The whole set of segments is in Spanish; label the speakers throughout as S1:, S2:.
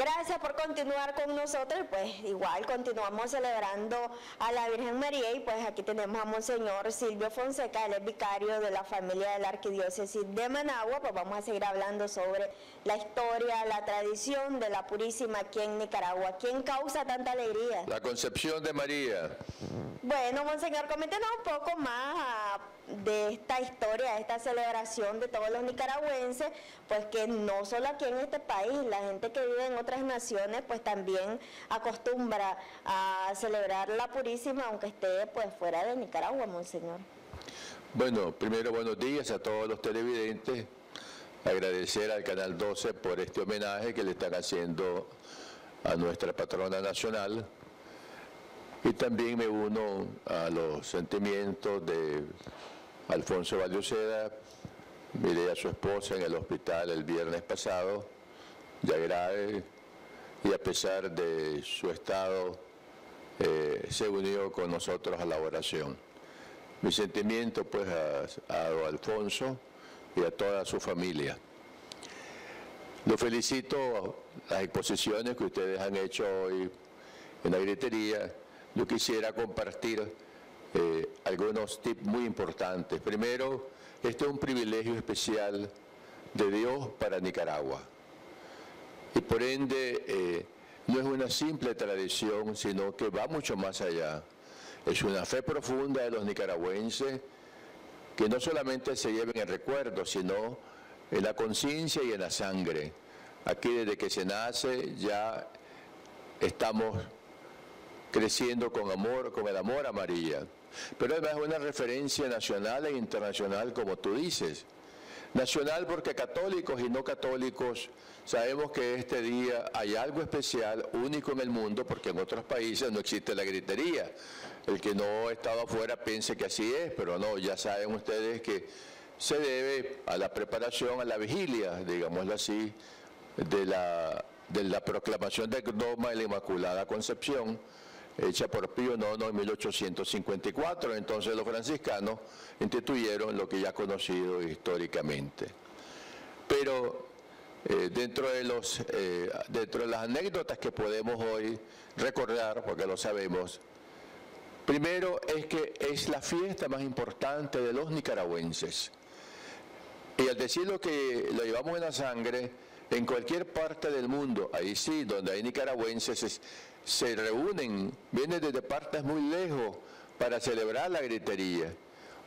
S1: Gracias por continuar con nosotros. Pues igual continuamos celebrando a la Virgen María y pues aquí tenemos a Monseñor Silvio Fonseca, el vicario de la familia de la Arquidiócesis de Managua. Pues vamos a seguir hablando sobre la historia, la tradición de la Purísima aquí en Nicaragua. ¿Quién causa tanta alegría?
S2: La concepción de María.
S1: Bueno, Monseñor, coméntenos un poco más ah, de esta historia, de esta celebración de todos los nicaragüenses, pues que no solo aquí en este país, la gente que vive en otras naciones, pues también acostumbra a celebrar la Purísima, aunque esté pues fuera de Nicaragua, Monseñor.
S2: Bueno, primero buenos días a todos los televidentes, agradecer al Canal 12 por este homenaje que le están haciendo a nuestra patrona nacional y también me uno a los sentimientos de Alfonso Valdoceda, miré a su esposa en el hospital el viernes pasado, ya grave, y a pesar de su estado, eh, se unió con nosotros a la oración. Mi sentimiento pues a, a Alfonso y a toda su familia. Lo felicito las exposiciones que ustedes han hecho hoy en la gritería. Yo quisiera compartir eh, algunos tips muy importantes. Primero, este es un privilegio especial de Dios para Nicaragua. Y por ende, eh, no es una simple tradición, sino que va mucho más allá. Es una fe profunda de los nicaragüenses que no solamente se lleven en recuerdo, sino en la conciencia y en la sangre. Aquí desde que se nace ya estamos creciendo con amor, con el amor a María. Pero además es una referencia nacional e internacional, como tú dices. Nacional porque católicos y no católicos sabemos que este día hay algo especial, único en el mundo, porque en otros países no existe la gritería. El que no ha estado afuera piense que así es, pero no, ya saben ustedes que se debe a la preparación, a la vigilia, digámoslo así, de la, de la proclamación del dogma de la Inmaculada Concepción, hecha por Pío IX en 1854. Entonces los franciscanos instituyeron lo que ya conocido históricamente. Pero eh, dentro, de los, eh, dentro de las anécdotas que podemos hoy recordar, porque lo sabemos, primero es que es la fiesta más importante de los nicaragüenses. Y al decir lo que lo llevamos en la sangre, en cualquier parte del mundo, ahí sí, donde hay nicaragüenses, se reúnen, vienen desde partes muy lejos para celebrar la gritería.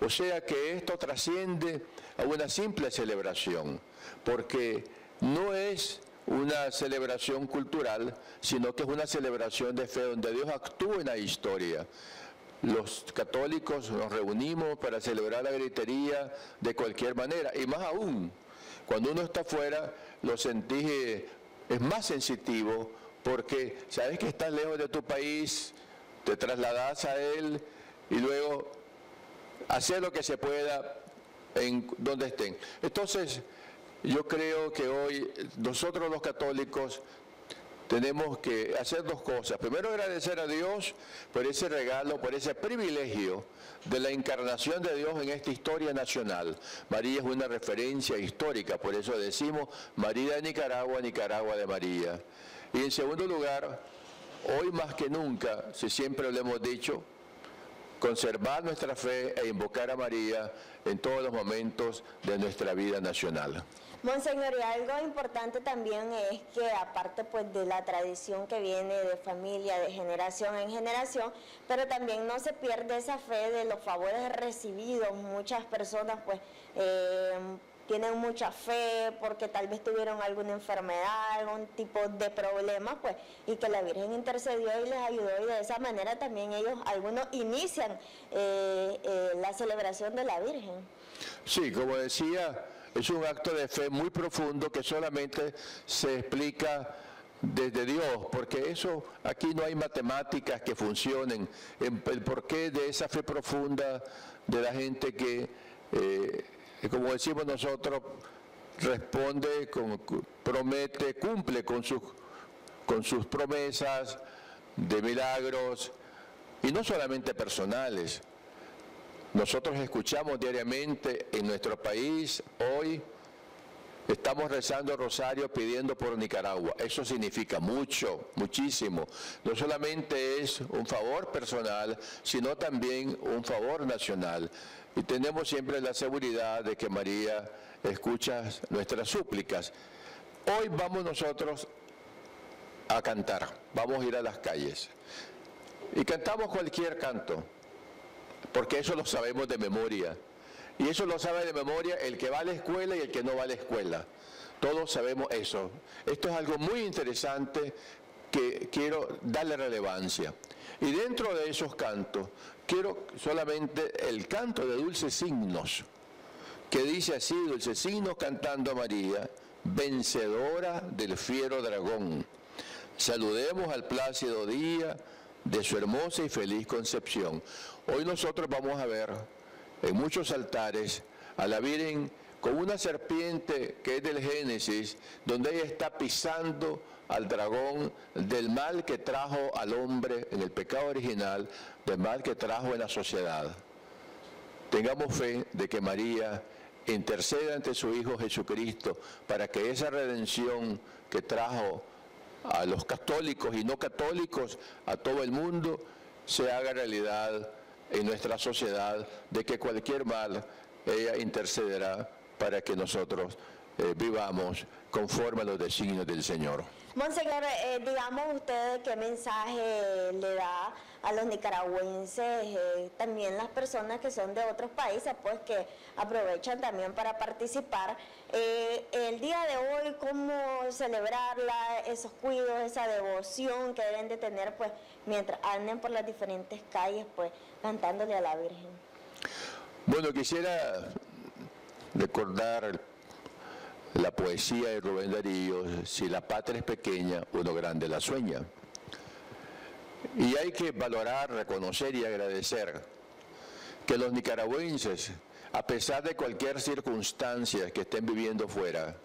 S2: O sea que esto trasciende a una simple celebración, porque no es una celebración cultural, sino que es una celebración de fe donde Dios actúa en la historia. Los católicos nos reunimos para celebrar la gritería de cualquier manera, y más aún, cuando uno está afuera, lo sentís, eh, es más sensitivo porque sabes que estás lejos de tu país, te trasladas a él y luego hacer lo que se pueda en donde estén. Entonces, yo creo que hoy nosotros los católicos tenemos que hacer dos cosas. Primero agradecer a Dios por ese regalo, por ese privilegio de la encarnación de Dios en esta historia nacional. María es una referencia histórica, por eso decimos María de Nicaragua, Nicaragua de María. Y en segundo lugar, hoy más que nunca, si siempre lo hemos dicho, conservar nuestra fe e invocar a María en todos los momentos de nuestra vida nacional.
S1: Monseñor, y algo importante también es que aparte pues de la tradición que viene de familia, de generación en generación, pero también no se pierde esa fe de los favores recibidos. Muchas personas pues eh, tienen mucha fe porque tal vez tuvieron alguna enfermedad, algún tipo de problema, pues, y que la Virgen intercedió y les ayudó y de esa manera también ellos, algunos inician eh, eh, la celebración de la Virgen.
S2: Sí, como decía, es un acto de fe muy profundo que solamente se explica desde Dios, porque eso aquí no hay matemáticas que funcionen, el porqué de esa fe profunda de la gente que, eh, como decimos nosotros, responde, promete, cumple con sus promesas de milagros, y no solamente personales, nosotros escuchamos diariamente en nuestro país hoy Estamos rezando rosario pidiendo por Nicaragua. Eso significa mucho, muchísimo. No solamente es un favor personal, sino también un favor nacional. Y tenemos siempre la seguridad de que María escucha nuestras súplicas. Hoy vamos nosotros a cantar, vamos a ir a las calles. Y cantamos cualquier canto, porque eso lo sabemos de memoria. Y eso lo sabe de memoria el que va a la escuela y el que no va a la escuela. Todos sabemos eso. Esto es algo muy interesante que quiero darle relevancia. Y dentro de esos cantos, quiero solamente el canto de dulces signos, que dice así, dulces signos cantando a María, vencedora del fiero dragón. Saludemos al plácido día de su hermosa y feliz concepción. Hoy nosotros vamos a ver en muchos altares a la Virgen con una serpiente que es del Génesis, donde ella está pisando al dragón del mal que trajo al hombre en el pecado original, del mal que trajo en la sociedad. Tengamos fe de que María interceda ante su Hijo Jesucristo para que esa redención que trajo a los católicos y no católicos, a todo el mundo, se haga realidad en nuestra sociedad de que cualquier mal ella intercederá para que nosotros eh, vivamos conforme a los designios del Señor.
S1: Monseñor, eh, digamos usted qué mensaje le da a los nicaragüenses, eh, también las personas que son de otros países, pues que aprovechan también para participar. el día de hoy, ¿cómo celebrarla, esos cuidos, esa devoción que deben de tener, pues, mientras anden por las diferentes calles, pues, cantándole a la Virgen?
S2: Bueno, quisiera recordar la poesía de Rubén Darío, si la patria es pequeña, uno grande la sueña. Y hay que valorar, reconocer y agradecer que los nicaragüenses, a pesar de cualquier circunstancia que estén viviendo fuera,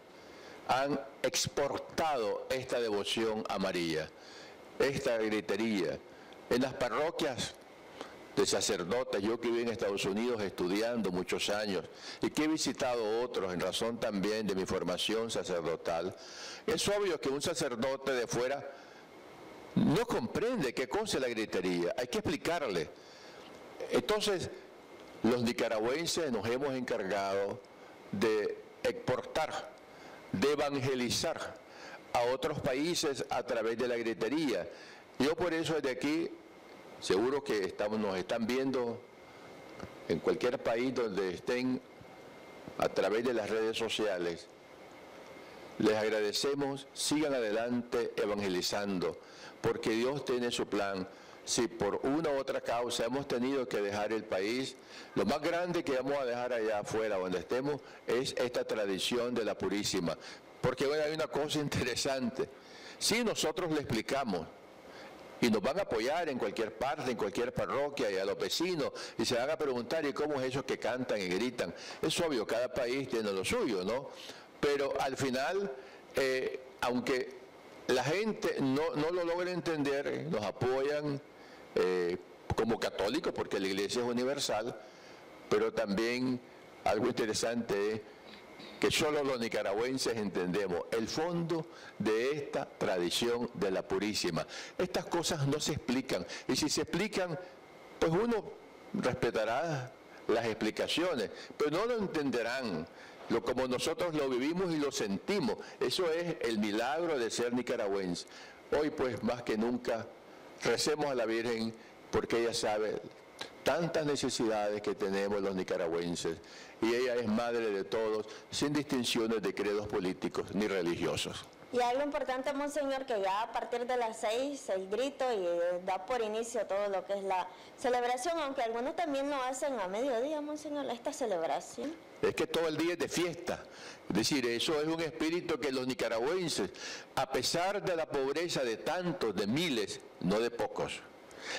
S2: han exportado esta devoción a María, esta gritería. En las parroquias de sacerdotes, yo que viví en Estados Unidos estudiando muchos años y que he visitado otros en razón también de mi formación sacerdotal, es obvio que un sacerdote de fuera no comprende qué cosa es la gritería, hay que explicarle. Entonces, los nicaragüenses nos hemos encargado de exportar, de evangelizar a otros países a través de la gritería. Yo por eso desde aquí Seguro que estamos, nos están viendo en cualquier país donde estén a través de las redes sociales. Les agradecemos, sigan adelante evangelizando, porque Dios tiene su plan. Si por una u otra causa hemos tenido que dejar el país, lo más grande que vamos a dejar allá afuera, donde estemos, es esta tradición de la Purísima. Porque hoy hay una cosa interesante. Si nosotros le explicamos y nos van a apoyar en cualquier parte, en cualquier parroquia y a los vecinos y se van a preguntar ¿y cómo es eso que cantan y gritan? Es obvio, cada país tiene lo suyo, ¿no? Pero al final, eh, aunque la gente no, lo logra entender, nos apoyan eh, como católicos porque la iglesia es universal, pero también algo interesante es que solo los nicaragüenses entendemos el fondo de esta tradición de la Purísima. Estas cosas no se explican y si se explican, pues uno respetará las explicaciones, pero no lo entenderán lo como nosotros lo vivimos y lo sentimos. Eso es el milagro de ser nicaragüense. Hoy pues más que nunca recemos a la Virgen porque ella sabe tantas necesidades que tenemos los nicaragüenses y ella es madre de todos, sin distinciones de credos políticos ni religiosos.
S1: Y algo importante, Monseñor, que ya a partir de las seis, seis grito y eh, da por inicio todo lo que es la celebración, aunque algunos también lo hacen a mediodía, Monseñor, esta celebración.
S2: Es que todo el día es de fiesta. Es decir, eso es un espíritu que los nicaragüenses, a pesar de la pobreza de tantos, de miles, no de pocos,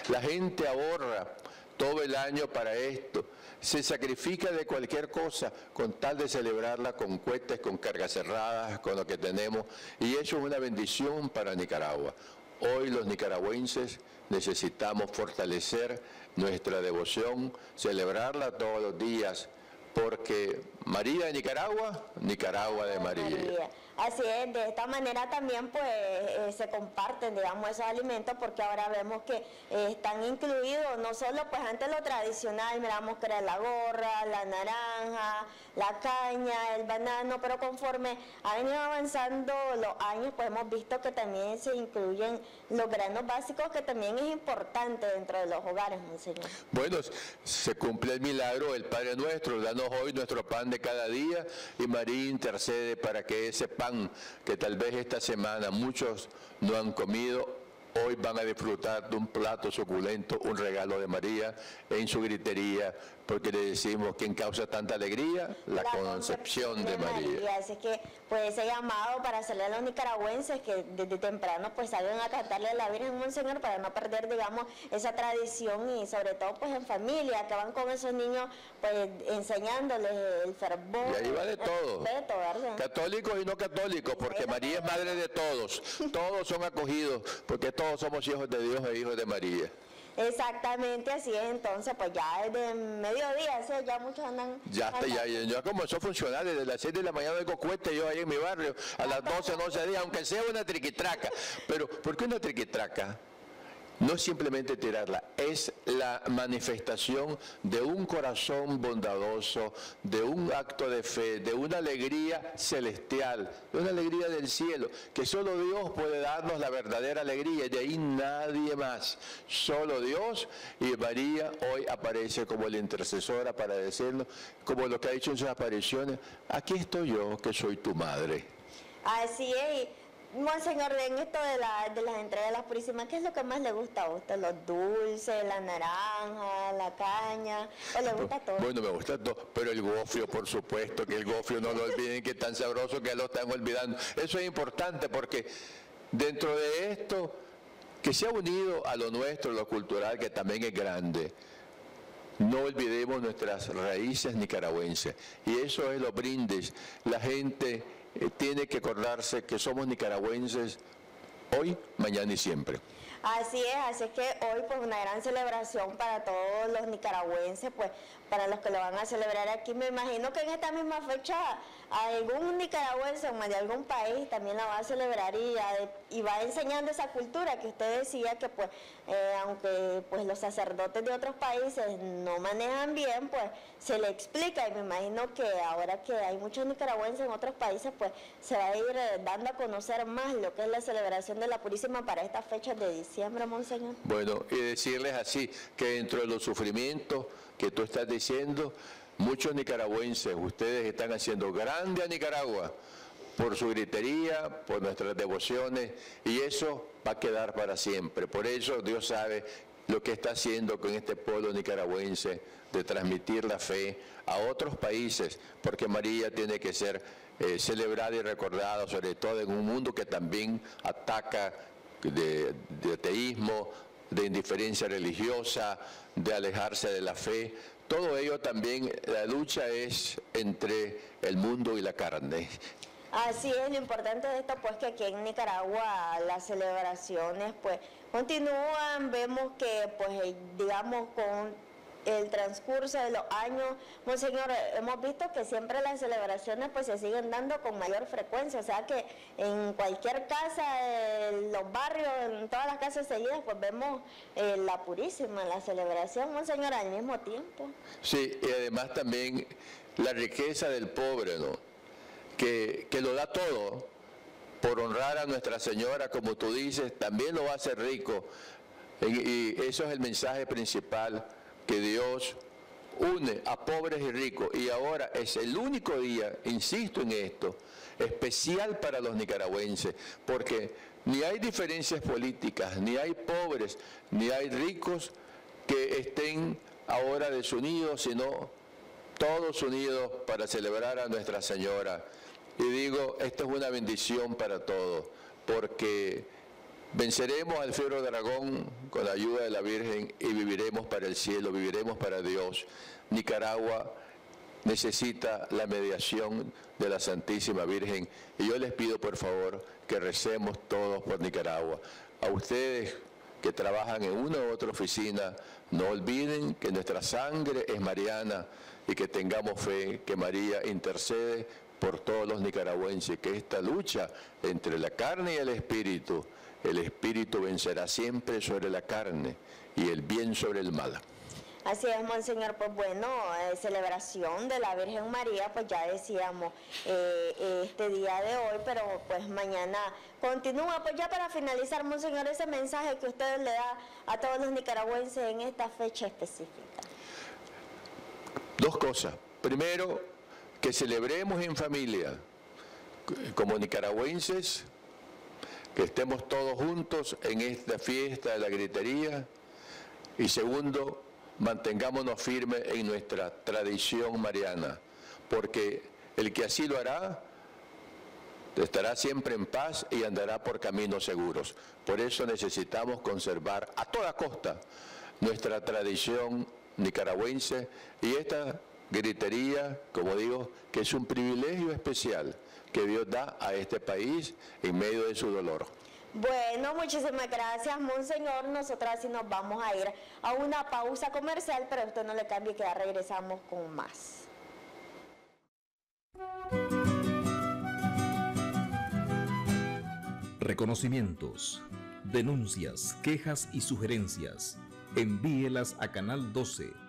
S2: la gente ahorra todo el año para esto. Se sacrifica de cualquier cosa con tal de celebrarla con cohetes, con cargas cerradas, con lo que tenemos. Y eso es una bendición para Nicaragua. Hoy los nicaragüenses necesitamos fortalecer nuestra devoción, celebrarla todos los días porque María de Nicaragua, Nicaragua de María.
S1: Así es, de esta manera también pues eh, se comparten, digamos, esos alimentos porque ahora vemos que eh, están incluidos no solo pues antes lo tradicional, miramos que era la gorra, la naranja, la caña, el banano, pero conforme ha venido avanzando los años pues hemos visto que también se incluyen los granos básicos que también es importante dentro de los hogares, monseñor.
S2: Bueno, se cumple el milagro del Padre Nuestro, danos hoy nuestro pan de cada día y María intercede para que ese pan que tal vez esta semana muchos no han comido hoy van a disfrutar de un plato suculento, un regalo de María en su gritería, porque le decimos quién causa tanta alegría, la, concepción, de, María.
S1: Así que pues ese llamado para hacerle a los nicaragüenses que desde temprano pues salgan a cantarle a la Virgen Monseñor para no perder digamos esa tradición y sobre todo pues en familia, que van con esos niños pues enseñándoles el fervor.
S2: Y ahí va de todo. Católicos y no católicos, porque María es madre de todos. Todos son acogidos, porque todos somos hijos de Dios e hijos de María.
S1: Exactamente, así es. Entonces, pues ya desde mediodía, ya muchos andan.
S2: Ya está, ya, ya comenzó a funcionar desde las 7 de la mañana de cocuete yo ahí en mi barrio, a las 12, 11 días, aunque sea una triquitraca. Pero, ¿por qué una triquitraca? No es simplemente tirarla, es la manifestación de un corazón bondadoso, de un acto de fe, de una alegría celestial, de una alegría del cielo, que solo Dios puede darnos la verdadera alegría y de ahí nadie más, solo Dios y María hoy aparece como la intercesora para decirnos, como lo que ha dicho en sus apariciones, aquí estoy yo que soy tu madre.
S1: Así es. Monseñor, en esto de, la, de las entregas de las purísimas, ¿qué es lo que más le gusta a usted? ¿Los dulces, la naranja, la caña? ¿O le gusta todo?
S2: Bueno, me gusta todo, pero el gofio, por supuesto, que el gofio no lo olviden, que es tan sabroso que lo están olvidando. Eso es importante porque dentro de esto, que se ha unido a lo nuestro, lo cultural, que también es grande, no olvidemos nuestras raíces nicaragüenses. Y eso es lo brindes. La gente eh, tiene que acordarse que somos nicaragüenses hoy, mañana y siempre.
S1: Así es, así es que hoy pues una gran celebración para todos los nicaragüenses, pues para los que lo van a celebrar aquí. Me imagino que en esta misma fecha algún nicaragüense o de algún país también la va a celebrar y, va enseñando esa cultura que usted decía que pues eh, aunque pues los sacerdotes de otros países no manejan bien, pues se le explica y me imagino que ahora que hay muchos nicaragüenses en otros países, pues se va a ir eh, dando a conocer más lo que es la celebración de la Purísima para estas fechas de diciembre, Monseñor.
S2: Bueno, y decirles así que dentro de los sufrimientos que tú estás diciendo, muchos nicaragüenses, ustedes están haciendo grande a Nicaragua por su gritería, por nuestras devociones, y eso va a quedar para siempre. Por eso Dios sabe lo que está haciendo con este pueblo nicaragüense de transmitir la fe a otros países, porque María tiene que ser eh, celebrada y recordada, sobre todo en un mundo que también ataca de, de ateísmo, de indiferencia religiosa, de alejarse de la fe. Todo ello también, la lucha es entre el mundo y la carne.
S1: Así es, lo importante de esto pues que aquí en Nicaragua las celebraciones pues continúan, vemos que pues eh, digamos con el transcurso de los años, Monseñor, hemos visto que siempre las celebraciones pues se siguen dando con mayor frecuencia, o sea que en cualquier casa, en los barrios, en todas las casas seguidas, pues vemos eh, la purísima, la celebración, Monseñor, al mismo tiempo.
S2: Sí, y además también la riqueza del pobre, ¿no? Que, que lo da todo por honrar a Nuestra Señora, como tú dices, también lo va a hacer rico. Y eso es el mensaje principal que Dios une a pobres y ricos y ahora es el único día, insisto en esto, especial para los nicaragüenses, porque ni hay diferencias políticas, ni hay pobres, ni hay ricos que estén ahora desunidos, sino todos unidos para celebrar a Nuestra Señora. Y digo, esto es una bendición para todos, porque Venceremos al fiero dragón con la ayuda de la Virgen y viviremos para el cielo, viviremos para Dios. Nicaragua necesita la mediación de la Santísima Virgen y yo les pido por favor que recemos todos por Nicaragua. A ustedes que trabajan en una u otra oficina, no olviden que nuestra sangre es mariana y que tengamos fe que María intercede por todos los nicaragüenses, que esta lucha entre la carne y el espíritu, el espíritu vencerá siempre sobre la carne y el bien sobre el mal.
S1: Así es, Monseñor, pues bueno, eh, celebración de la Virgen María, pues ya decíamos eh, este día de hoy, pero pues mañana continúa. Pues ya para finalizar, Monseñor, ese mensaje que usted le da a todos los nicaragüenses en esta fecha específica.
S2: Dos cosas. Primero, que celebremos en familia, como nicaragüenses, que estemos todos juntos en esta fiesta de la gritería. Y segundo, mantengámonos firmes en nuestra tradición mariana, porque el que así lo hará estará siempre en paz y andará por caminos seguros. Por eso necesitamos conservar a toda costa nuestra tradición nicaragüense y esta gritería, como digo, que es un privilegio especial que Dios da a este país en medio de su dolor.
S1: Bueno, muchísimas gracias, Monseñor. Nosotras sí nos vamos a ir a una pausa comercial, pero usted no le cambie que ya regresamos con más.
S3: Reconocimientos, denuncias, quejas y sugerencias. Envíelas a Canal 12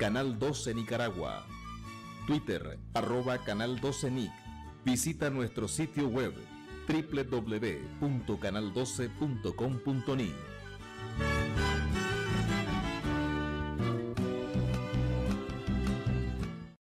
S3: Canal 12 Nicaragua. Twitter, arroba Canal 12 Nic. Visita nuestro sitio web www.canal12.com.ni.